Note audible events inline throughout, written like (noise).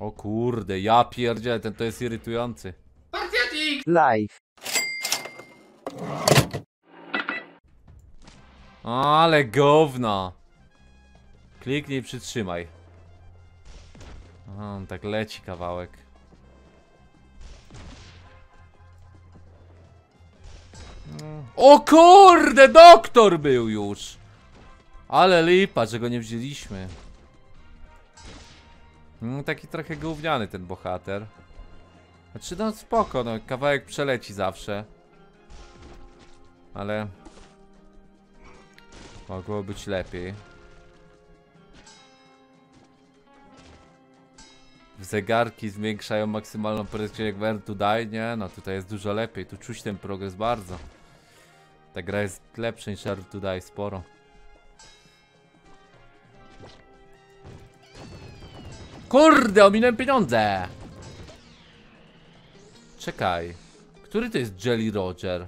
O kurde, ja pierdzielę, ten to jest irytujący. Live. Ale gówno. Kliknij, przytrzymaj. Aha, on tak leci kawałek. O kurde, doktor był już. Ale lipa, że go nie wzięliśmy. Mm, taki trochę gówniany ten bohater. Znaczy no spoko, no kawałek przeleci zawsze. Ale... Mogło być lepiej. Zegarki zwiększają maksymalną prędkość jak to Die, nie? No tutaj jest dużo lepiej, tu czuć ten progres bardzo. Ta gra jest lepsza niż to Die, sporo. Kurde, ominąłem pieniądze! Czekaj. Który to jest Jelly Roger?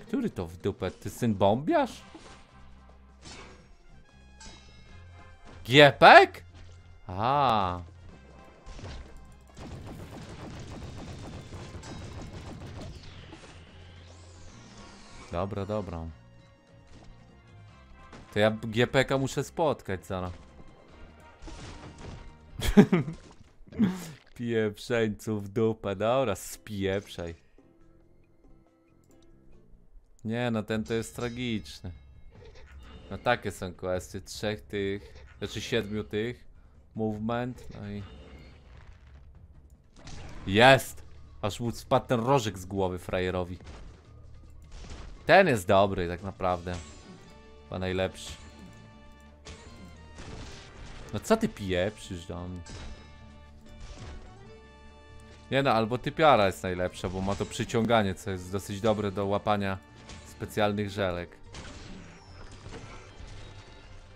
Który to w dupę? Ty syn bombiarz? Giepek? A. Dobra, dobra. To ja GPK muszę spotkać zaraz. (laughs) Pieprzeńców w dupę, dobra, spieprzej. Nie no, ten to jest tragiczny. No takie są questy, trzech tych, znaczy siedmiu tych. Movement, no i... Jest! Aż mu spadł ten rożek z głowy frajerowi. Ten jest dobry tak naprawdę. Chyba najlepszy. No co ty do mnie? Nie no, albo typiara jest najlepsza, bo ma to przyciąganie, co jest dosyć dobre do łapania specjalnych żelek.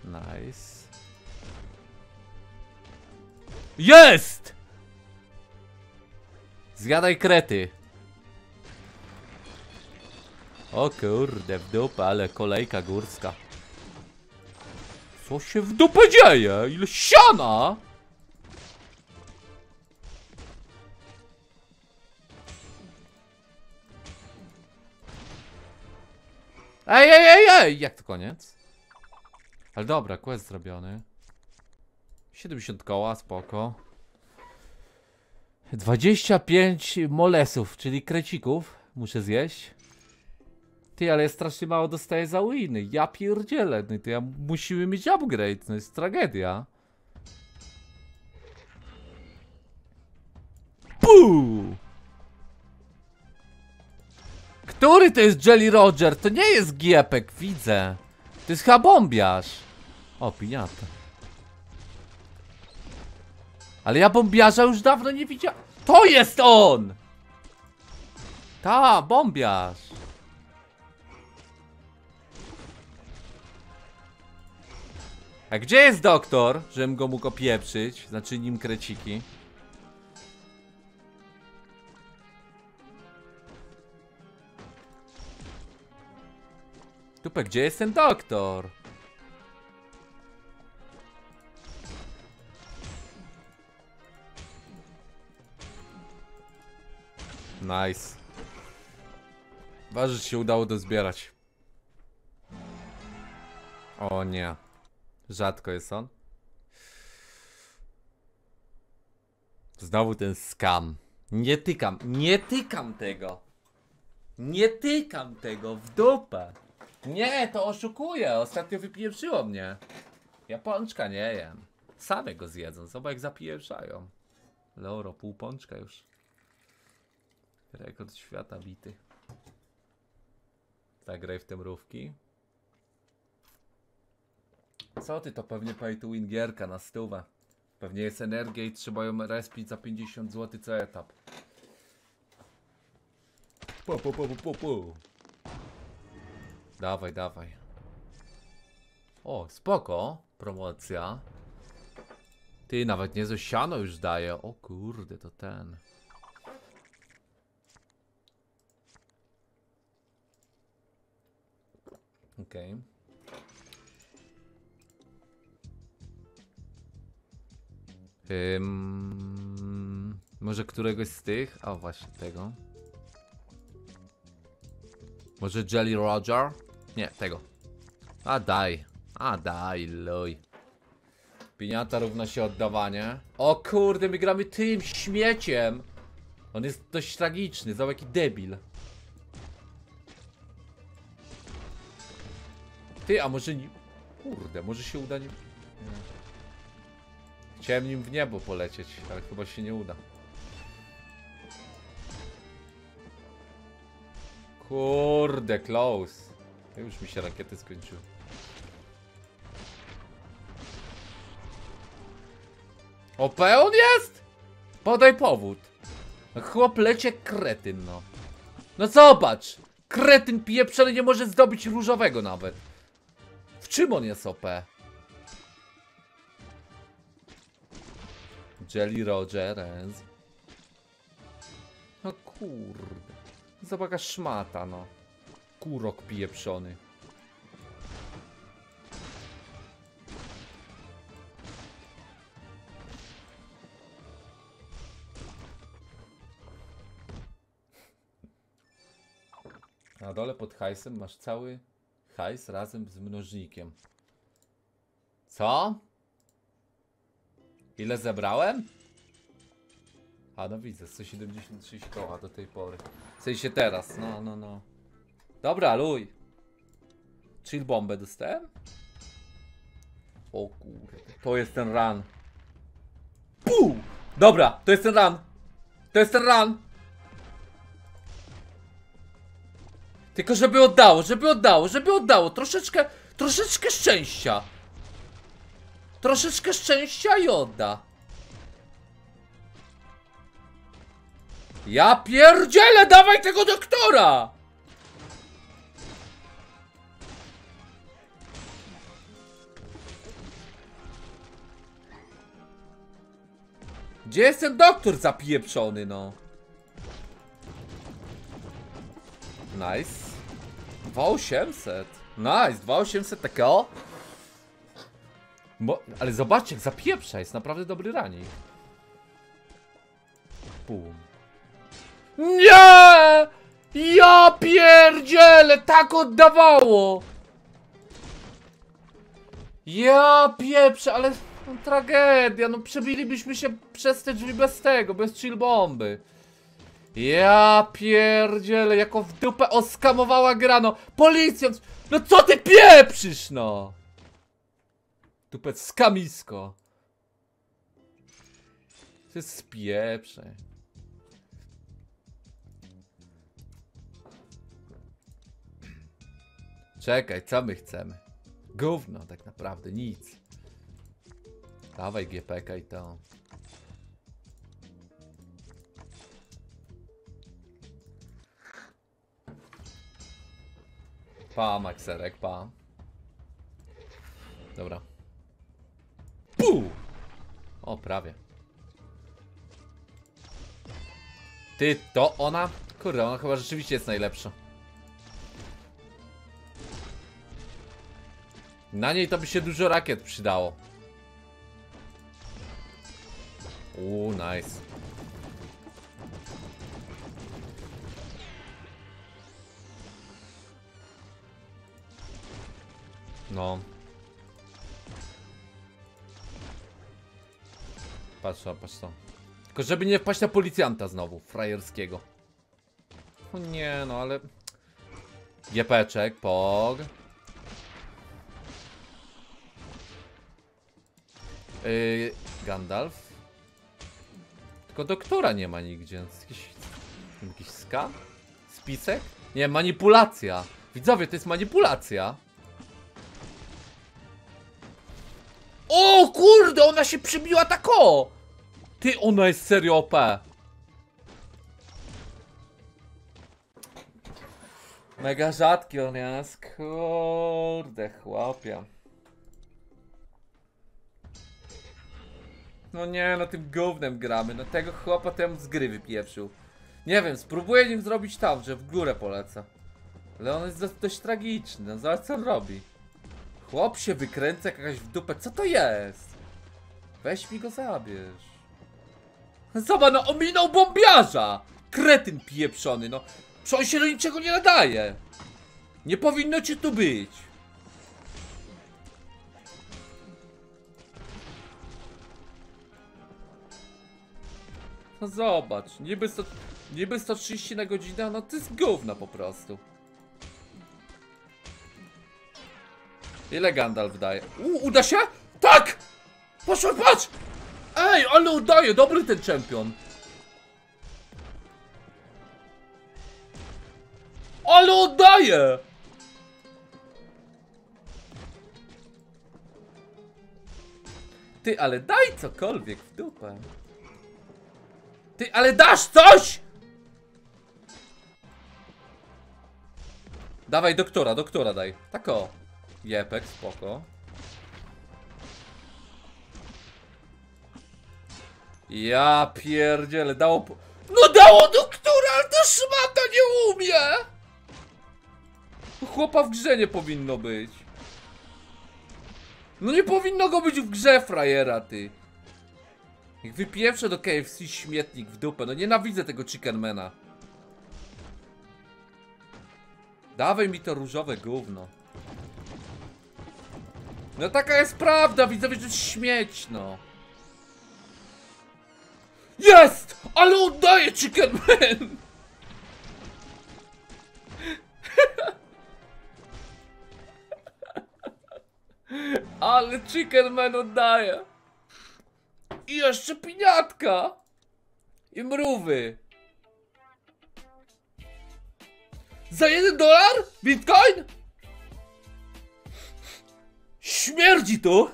Nice. Jest! Zjadaj krety. O kurde, w dupę, ale kolejka górska. Co się w dupę dzieje? Ile siana? Ej, ej, ej, ej! Jak to koniec? Ale dobra, quest zrobiony. 70 koła, spoko. 25 molesów, czyli krecików muszę zjeść. Ty, ale ja strasznie mało dostaję za winy. Ja pierdzielę. No to ja musimy mieć upgrade. No jest tragedia. Puu! Który to jest Jelly Roger? To nie jest giepek, widzę. To jest chyba bombiarz. O, piniata. Ale ja bombiarza już dawno nie widziałem. To jest on! Ta, bombiarz. A gdzie jest doktor, żebym go mógł opieprzyć? Znaczy nim kreciki. Tupek, gdzie jest ten doktor? Nice. Że się udało to zbierać. O nie. Rzadko jest on. Znowu ten skam. Nie tykam, nie tykam tego. Nie tykam tego w dupę. Nie, to oszukuje. Ostatnio wypieprzyło mnie. Ja pączka nie jem. Same go zjedzą. Zobacz jak zapieprzają. Loro, pół pączka już. Rekord świata bity. Zagraj w te mrówki. Co ty, to pewnie pay to win gierka na stówę. Pewnie jest energia i trzeba ją respić za 50 zł co etap. Po, po, po, po, po. Dawaj, dawaj. O, spoko. Promocja. Ty, nawet niezłe siano już daje. O kurde, to ten. Okej. Ym, może któregoś z tych? O, właśnie tego. Może Jelly Roger? Nie, tego. A daj. A daj, loj. Piniata równa się oddawanie. O kurde, my gramy tym śmieciem. On jest dość tragiczny, zobacz jaki debil. Ty, a może nie... Kurde, może się uda nie... Chciałem nim w niebo polecieć, ale chyba się nie uda. Kurde, close. Już mi się rakiety skończyły. OP on jest? Podaj powód. Chłop lecie kretyn, no. No zobacz! Kretyn pieprzony nie może zdobyć różowego nawet. W czym on jest OP? Jelly Rogers. No kurde. Zobacz szmata, no. Kurok pieprzony. Na dole pod hajsem masz cały hajs razem z mnożnikiem. Co? Ile zebrałem? A no widzę, 176 koła do tej pory. W sensie teraz, no, no, no. Dobra, luj. Chill bombę dostałem? O kurde, to jest ten run. Puu! Dobra, to jest ten run. To jest ten run. Tylko żeby oddało, żeby oddało, żeby oddało. Troszeczkę, troszeczkę szczęścia. Troszeczkę szczęścia i odda. Ja pierdzielę, dawaj tego doktora! Gdzie jest ten doktor zapieprzony, no? Nice. 2800. Nice, 2800 takiego. Bo, ale zobaczcie, jak zapieprza, jest naprawdę dobry ranik. Bum. Nie! Ja pierdzielę, tak oddawało! Ja pieprzę, ale no, tragedia, no przebilibyśmy się przez te drzwi bez tego, bez chill bomby. Ja pierdzielę, jako w dupę oskamowała grano. Policjant, no co ty pieprzysz, no? Dupę skamisko. To jest spieprze. Czekaj, co my chcemy? Gówno, tak naprawdę, nic. Dawaj GPK i to. Pa, Maxerek, pa. Dobra. Pu! O, prawie. Ty, to ona? Kurde, ona chyba rzeczywiście jest najlepsza. Na niej to by się dużo rakiet przydało. Uuu, nice. No. Patrz to, patrz to. Tylko żeby nie wpaść na policjanta znowu, frajerskiego. O nie, no ale... Jepeczek, pog. Yy, Gandalf. Tylko doktora nie ma nigdzie. Jakiś, jakiś skan? Spisek? Nie, manipulacja. Widzowie, to jest manipulacja. Kurde, ona się przybiła tak o! Ty, ona jest serio OP. Mega rzadki on jest, kurde, chłopie. No nie, no tym gównem gramy, no tego chłopa temu z gry wypieprzył. Nie wiem, spróbuję nim zrobić tam, że w górę polecę. Ale on jest dość, dość tragiczny, no zobacz co on robi. Chłop się wykręca jak jakaś w dupę, co to jest? Weź mi go zabierz. Zobacz, no ominął bombiarza! Kretyn pieprzony, no. Przecież on się do niczego nie nadaje. Nie powinno ci tu być. No zobacz, niby, 100, niby 130 na godzinę, no to jest gówno po prostu. Ile Gandalf daje? U, uda się? Tak! Poszło, patrz! Ej, ale udaje, dobry ten czempion. Ale oddaje! Ty, ale daj cokolwiek w dupę. Ty, ale dasz coś! Dawaj doktora, doktora daj. Tak o. Jepek, spoko. Ja pierdzielę, dało... No dało doktora, ale to szmata nie umie! Chłopa w grze nie powinno być. No nie powinno go być w grze, frajera, ty. Jak wypieprzę do KFC śmietnik w dupę, no nienawidzę tego chickenmana. Dawaj mi to różowe gówno. No taka jest prawda, widzowie, że śmieć, no. Jest! Ale oddaję Chicken Man! Ale Chicken Man oddaje. I jeszcze piniatka. I mrówy. Za jeden dolar? Bitcoin? Śmierdzi tu!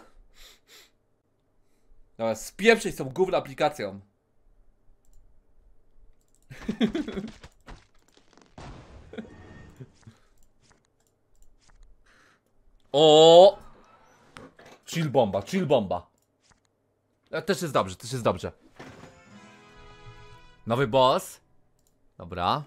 Dobra, spieprzej z tą gówną aplikacją. O! Chill bomba, chill bomba. E, Też jest dobrze, też jest dobrze. Nowy boss. Dobra.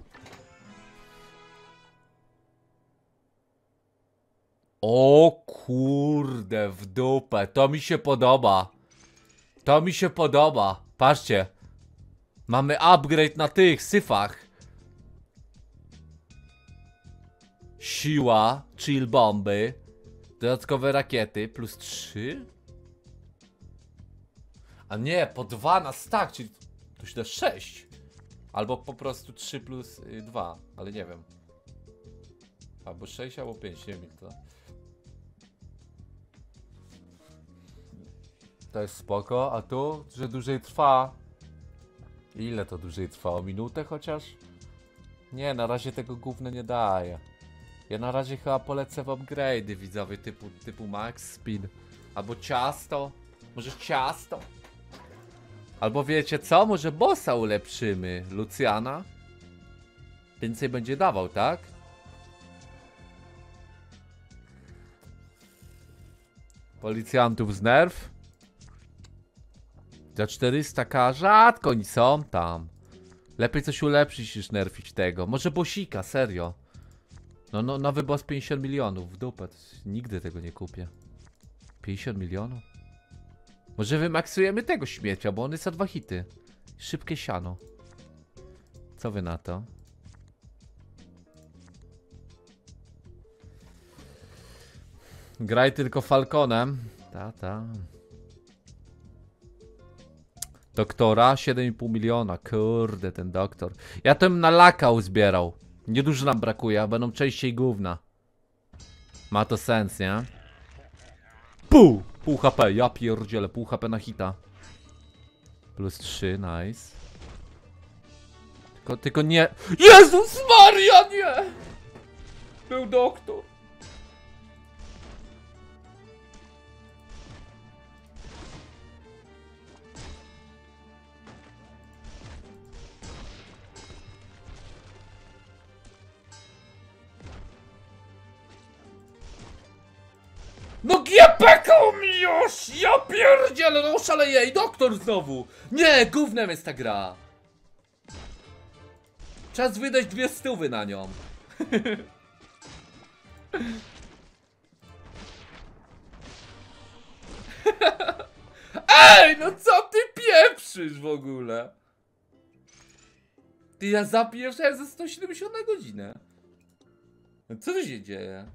O kurde, w dupę. To mi się podoba. To mi się podoba. Patrzcie. Mamy upgrade na tych syfach. Siła, chill bomby. Dodatkowe rakiety plus 3. A nie, po 2 na stack, czyli to się da 6. Albo po prostu 3 plus 2, ale nie wiem. Albo 6, albo 5, nie wiem to. To jest spoko, a tu, że dłużej trwa. Ile to dłużej trwa? O minutę chociaż? Nie, na razie tego gówno nie daje. Ja na razie chyba polecę w upgrade'y widzowie typu, typu max speed. Albo ciasto. Może ciasto. Albo wiecie co? Może bossa ulepszymy. Lucjana. Więcej będzie dawał, tak? Policjantów z nerw. Za 400k rzadko oni są tam. Lepiej coś ulepszyć niż nerfić tego. Może bosika, serio. No, no, nowy boss 50 milionów. W dupę. Nigdy tego nie kupię. 50 milionów? Może wymaksujemy tego śmiecia, bo on jest za dwa hity. Szybkie siano. Co wy na to? Graj tylko Falconem. Ta, ta. Doktora 7,5 miliona. Kurde, ten doktor. Ja tym na laka uzbierał. Niedużo nam brakuje, a będą częściej gówna. Ma to sens, nie? Pół! Pół HP, ja pierdzielę, pół HP na hita. Plus 3, nice. Tylko, tylko nie... Jezus Maria, nie! Był doktor. No GPK mi już! Ja pierdzielę, no szaleję i doktor znowu! Nie, gównem jest ta gra! Czas wydać dwie stówy na nią. (laughs) Ej, już w ogóle. Ty, ja zapieszałem za 170 na godzinę. No Co tu się dzieje?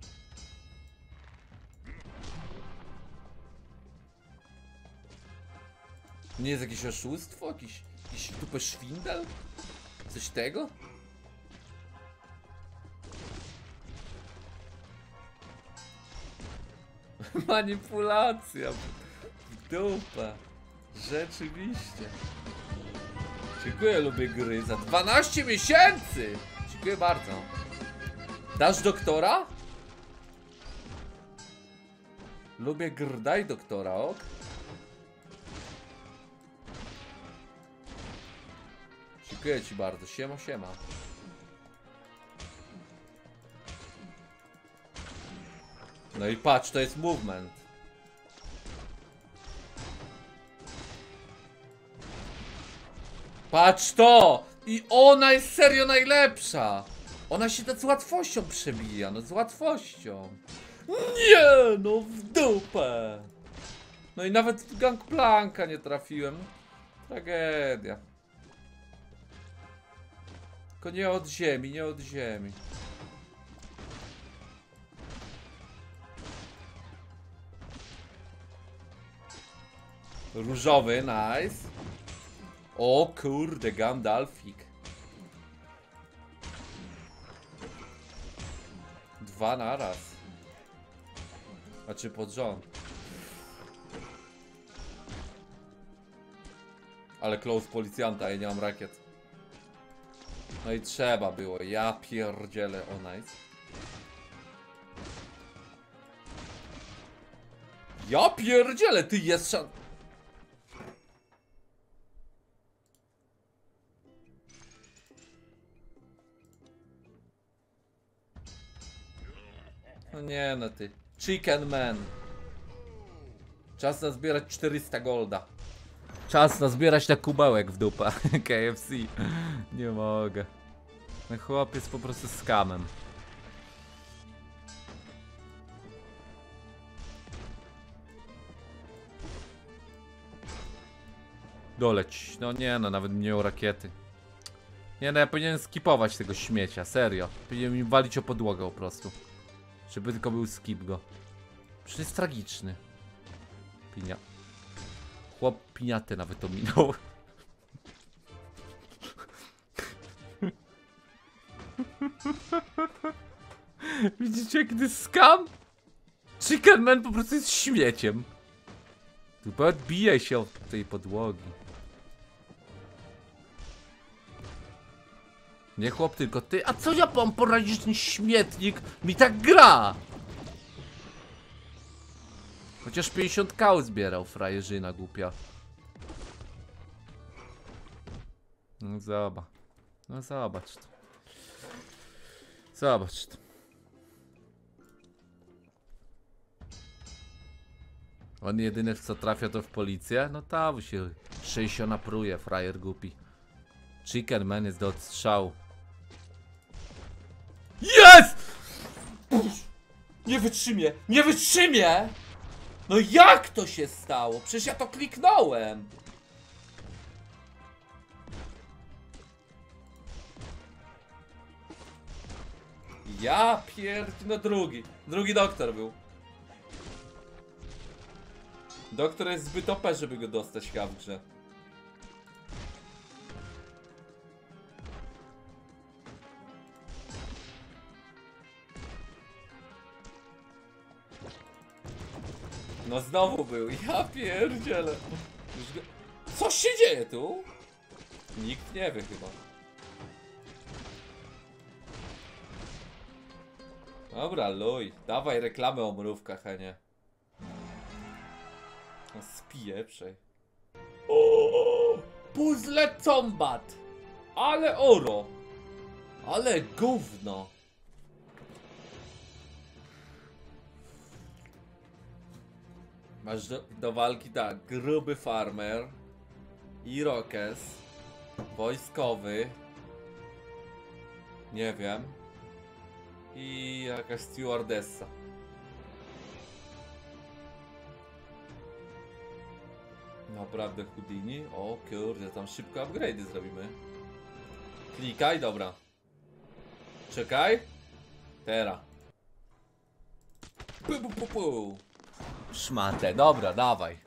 Nie jest jakieś oszustwo? Jakiś, jakiś tupy szwindel? Coś tego? (laughs) Manipulacja. W dupę. Rzeczywiście. Dziękuję, lubię gry. Za 12 miesięcy! Dziękuję bardzo. Dasz doktora? Lubię gr, daj doktora, ok? Dziękuję ci bardzo. Siema, siema. No i patrz, to jest movement. Patrz to! I ona jest serio najlepsza! Ona się tak z łatwością przebija, no z łatwością. Nie, no w dupę! No i nawet w gangplanka nie trafiłem. Tragedia. Tylko nie od ziemi, nie od ziemi. Różowy, nice. O kurde, Gandalfik. Dwa naraz. Znaczy pod rząd. Ale close policjanta, ja nie mam rakiet. No i trzeba było, ja pierdzielę, o nice. Ja pierdzielę, ty jest szan... No nie no ty. Chicken Man. Czas nazbierać 400 golda. Czas nazbierać na kubełek w dupa. (laughs) KFC. Nie mogę. Ten chłop jest po prostu skamem. Doleć. No nie no, nawet nie o rakiety. Nie no, ja powinienem skipować tego śmiecia, serio. Powinienem im walić o podłogę po prostu. Żeby tylko był skip go. Przecież jest tragiczny. Pinia. Chłop piniatę nawet ominął. (laughs) Widzicie, jak jest skam? Chicken Man po prostu jest śmieciem. Chyba odbije się od tej podłogi. Nie chłop, tylko ty. A co ja mam poradzić, ten śmietnik mi tak gra? Chociaż 50 kał zbierał frajerzyna głupia. No zobacz. No zobacz to. Zobacz to. On jedyny w co trafia to w policję? No tam się 60 napruje, frajer głupi. Chicken Man jest do odstrzału. Jest! Nie wytrzymie! Nie wytrzymie! No jak to się stało? Przecież ja to kliknąłem! Ja pierd... No drugi. Drugi doktor był. Doktor jest zbyt OP, żeby go dostać w grze. No znowu był, ja pierdzielę. Co się dzieje tu? Nikt nie wie chyba. Dobra, luj. Dawaj reklamę o mrówkach, a nie. No spieprzej. O! Puzzle Combat! Ale oro! Ale gówno! Masz do, do walki tak, gruby farmer, Irokes, wojskowy, nie wiem, i jakaś stewardessa. Naprawdę Houdini? O kurde, tam szybko upgrade'y zrobimy. Klikaj, dobra. Czekaj. Teraz. Pu, pu, pu, pu. Szmatę, dobra, dawaj.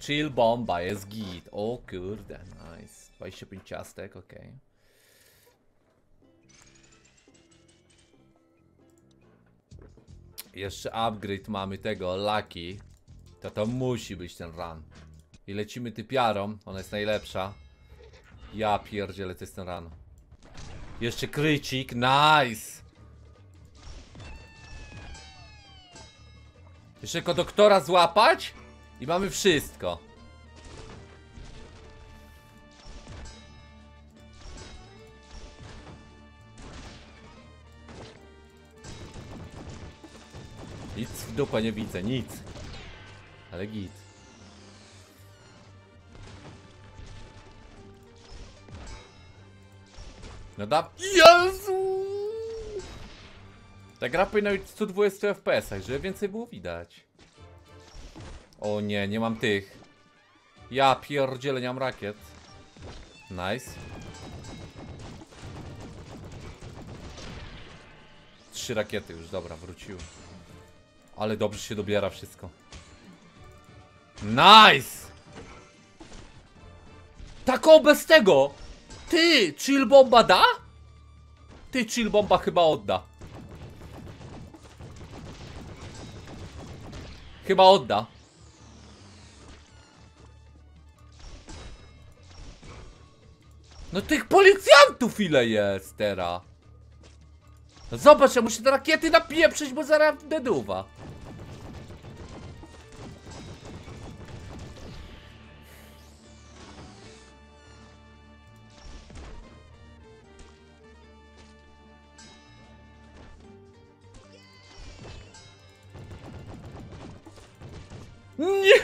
Chill bomba, jest git. O kurde, nice. 25 ciastek, okej. Jeszcze upgrade mamy tego, Lucky. To to musi być ten run. I lecimy typiarą, ona jest najlepsza. Ja pierdzielę, to jest ten run. Jeszcze krycik, nice! Jeszcze tylko doktora złapać i mamy wszystko. Nic w dupę nie widzę, nic. Ale git. No da... Jezu! Ta gra powinna być 120 fps, żeby więcej było widać. O nie, nie mam tych. Ja pierdzielę, nie mam rakiet. Nice. Trzy rakiety już, dobra, wróciły. Ale dobrze się dobiera wszystko. Nice! Taką bez tego! Ty, chill bomba da? Ty, chill bomba chyba odda. Chyba odda. No tych policjantów ile jest teraz? Zobacz, ja muszę te rakiety napieprzyć, bo zaraz deduwa. Nie!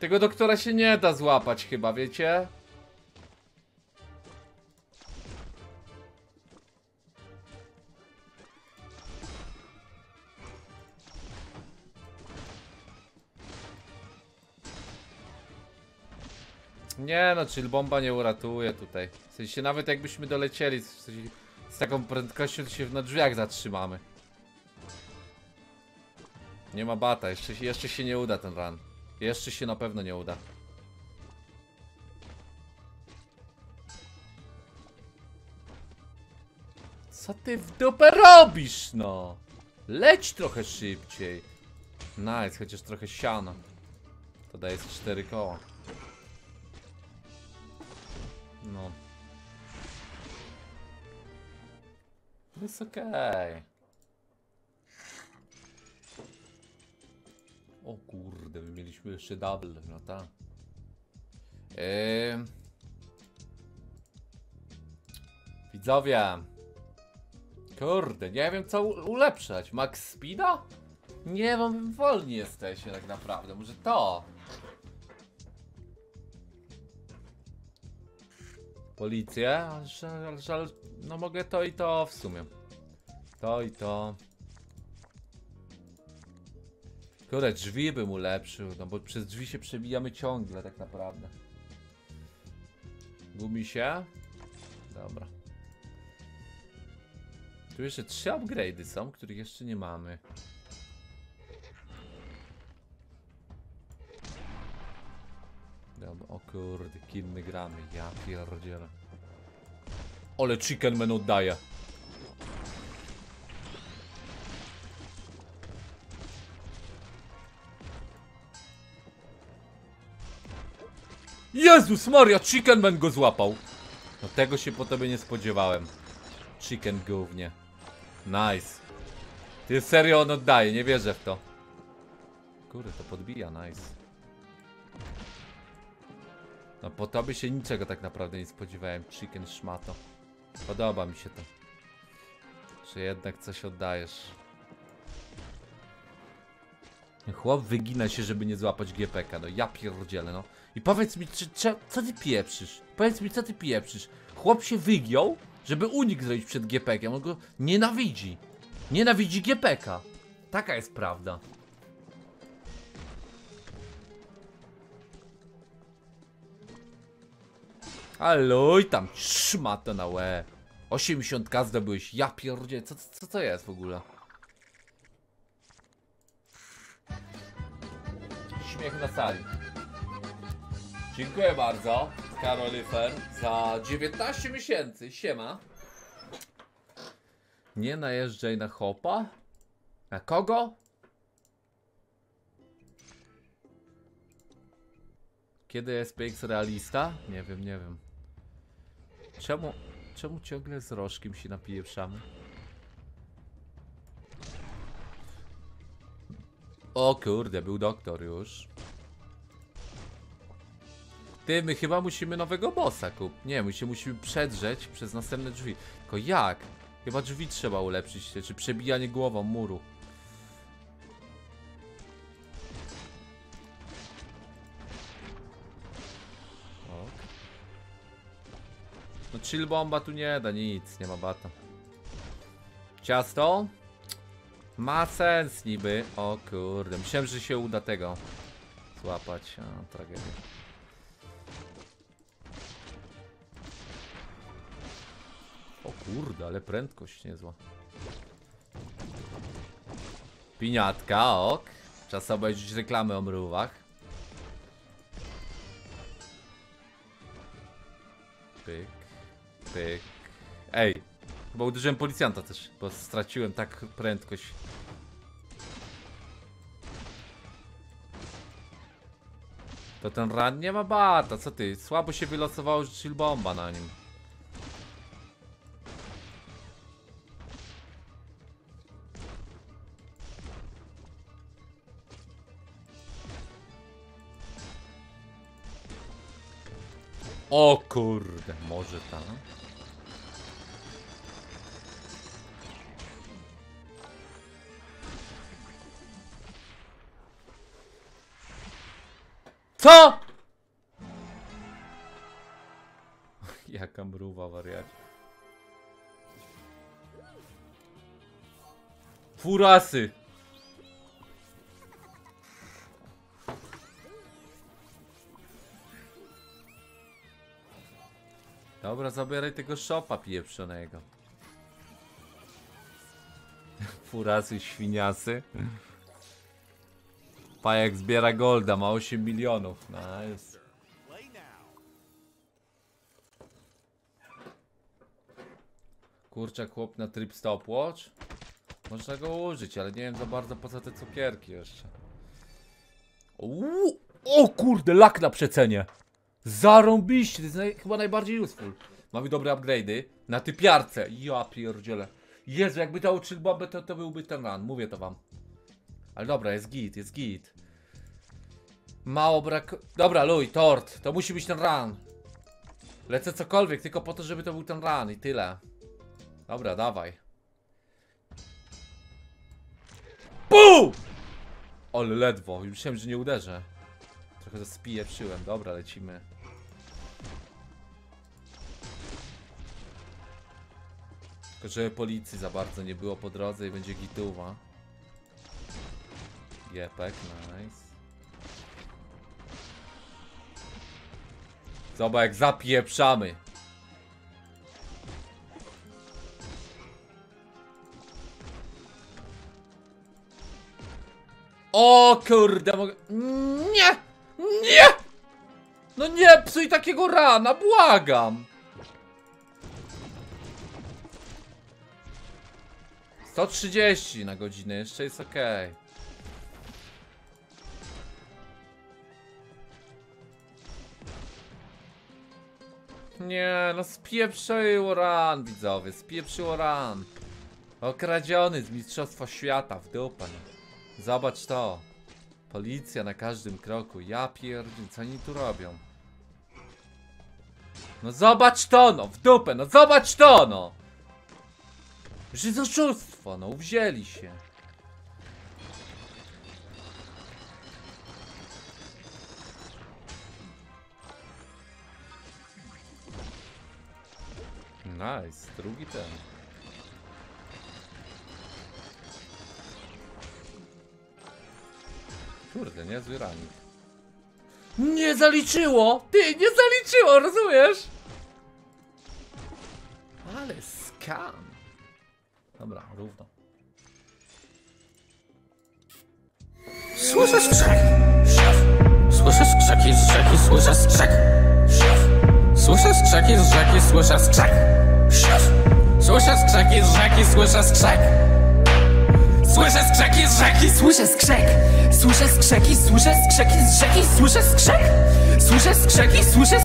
Tego doktora się nie da złapać chyba, wiecie? Nie no, chill bomba nie uratuje tutaj. W sensie nawet jakbyśmy dolecieli sensie, z taką prędkością, to się na drzwiach zatrzymamy. Nie ma bata, jeszcze, jeszcze się nie uda ten run. Jeszcze się na pewno nie uda. Co ty w dupę robisz, no? Leć trochę szybciej. Nice, chociaż trochę siana. To daje z 4 koła. No. Jest okej. O kurde, my mieliśmy jeszcze double, no tak. Eee... Widzowie. Kurde, nie wiem co ulepszać. Max Speeda? Nie wiem, wolni jesteście tak naprawdę. Może to. Policję? No mogę to i to w sumie. To i to. Kurde, drzwi bym ulepszył, no bo przez drzwi się przebijamy ciągle tak naprawdę. Gumi się? Dobra. Tu jeszcze trzy upgrade'y są, których jeszcze nie mamy. Dobra, o kurde, kim my gramy, ja pierdzielę. Ale Chicken Man oddaje. Jezus Maria, Chicken Man go złapał. No tego się po tobie nie spodziewałem. Chicken gównie. Nice. Ty serio on oddaje, nie wierzę w to. Kurde, to podbija, nice. No po tobie się niczego tak naprawdę nie spodziewałem, chicken szmato. Podoba mi się to. Że jednak coś oddajesz. Chłop wygina się, żeby nie złapać GPK, no ja pierdzielę, no. I powiedz mi, czy, czy, co ty pieprzysz? Powiedz mi, co ty pieprzysz? Chłop się wygiął, żeby unik zrobić przed GPK, on go nienawidzi. Nienawidzi GPK. Taka jest prawda. Aluj tam, trzyma to na łeb. 80k zdobyłeś, ja pierdzie, co, co to jest w ogóle? Śmiech na sali. Dziękuję bardzo, Karolifer, za 19 miesięcy, siema. Nie najeżdżaj na hopa? Na kogo? Kiedy SPX realista? Nie wiem, nie wiem. Czemu, czemu ciągle z rożkiem się napieprzamy? O kurde, był doktor już. Ty, my chyba musimy nowego bossa kup. Nie, my się musimy przedrzeć przez następne drzwi. Tylko jak? Chyba drzwi trzeba ulepszyć, czy przebijanie głową muru. Ok. No chill bomba tu nie da nic, nie ma bata. Ciasto? Ma sens niby. O kurde, myślałem, że się uda tego złapać. A, tragedia. Kurde, ale prędkość niezła. Piniatka, ok. Czas obejrzeć reklamy o mrówach. Pyk, pyk. Ej, chyba uderzyłem policjanta też, bo straciłem tak prędkość. To ten ran nie ma bata, co ty? Słabo się wylosowało, że bomba na nim. O kurde, może tam. Co? (laughs) Jaka mruwa wariacie. Furasy. Dobra, zabieraj tego szopa pieprzonego. (laughs) Furasy, świniasy. Pajek zbiera golda, ma 8 milionów. Nice. Kurczak chłop na trip stopwatch. Można go użyć, ale nie wiem za bardzo po co te cukierki jeszcze. Uuu, o kurde, lak na przecenie. Zarąbiście, to jest naj, chyba najbardziej useful. Mamy dobre upgrade'y na typiarce. Ja pierdzielę. Jezu, jakby dał chill to, to byłby ten run, mówię to wam. Ale dobra, jest git, jest git. Mało brak... Dobra, luj, tort, to musi być ten run. Lecę cokolwiek, tylko po to, żeby to był ten run i tyle. Dobra, dawaj. BUM! Ale ledwo, myślałem, że nie uderzę. Trochę to spijewszyłem, dobra, lecimy. Tylko, żeby policji za bardzo nie było po drodze i będzie gituwa. Jepek, nice. Zobacz jak zapieprzamy. O kurde, mogę... Nie! Nie! No nie psuj takiego rana, błagam! 130 na godzinę, jeszcze jest ok. Nie, no spieprzyło ran, widzowie, spieprzyło ran. Okradziony z Mistrzostwa Świata w dupę. Zobacz to. Policja na każdym kroku. Ja pierdzielę, co oni tu robią? No zobacz to, no, w dupę, no zobacz to, no! Że jest oszustwo, no, uwzięli się. Nice, drugi ten. Kurde, niezły ranik. Nie zaliczyło! Ty, nie zaliczyło, rozumiesz? Ale skam. Dobra, równo. Słyszę skrzek. Słyszę skrzeki z rzeki, słyszę skrzek. Słyszę skrzeki z rzeki, słyszę skrzek. Słyszę skrzeki z rzeki, słyszę skrzek. Słyszę skrzeki z rzeki, Słyszę skrzek, słyszę skrzeki, słyszę skrzeki z rzeki, słyszę skrzek, słyszę skrzeki, słyszę